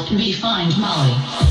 help me find Molly.